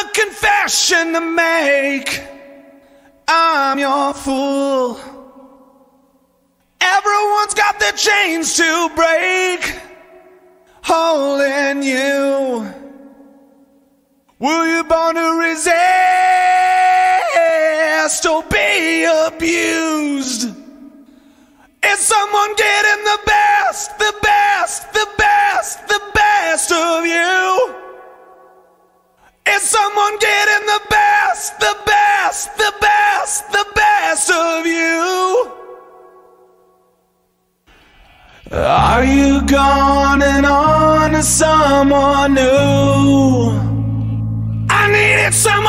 a confession to make. I'm your fool. Everyone's got their chains to break. Holding you. Were you born to resist or be abused? Is someone getting the best, the best, the best, the best of you? someone getting the best, the best, the best, the best of you? Are you gone and on to someone new? I needed someone.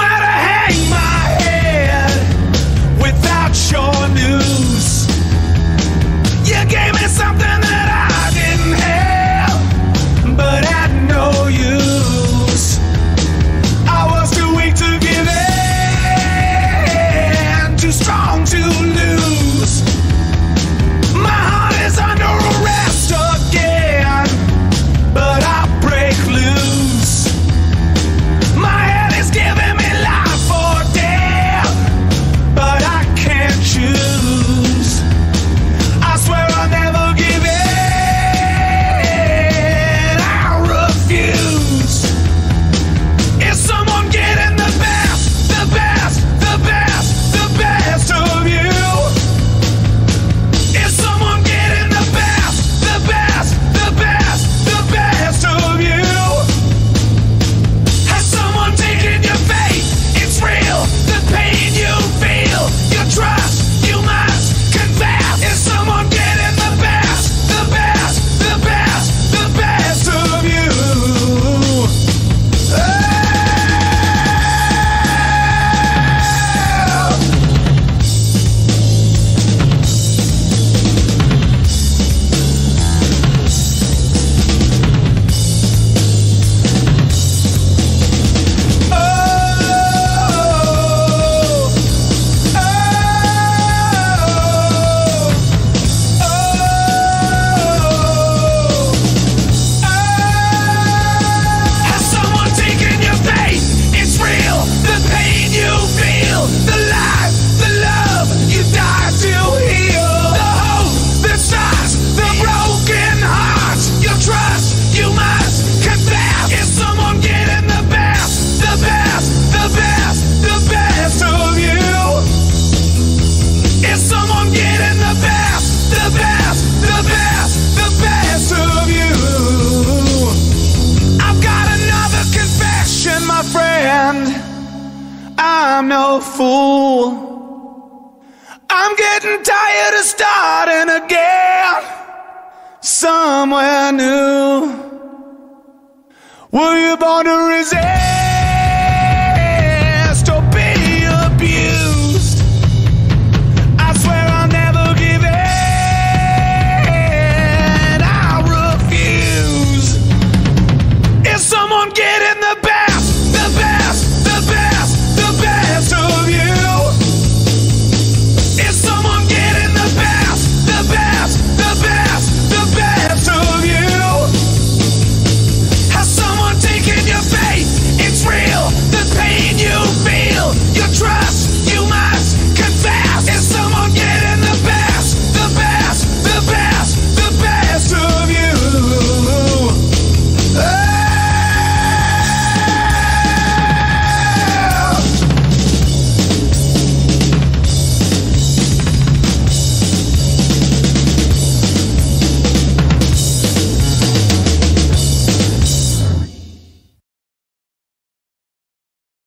fool. I'm getting tired of starting again somewhere new. Were you born to resist or be abused? I swear I'll never give in. I refuse. Is someone getting the best?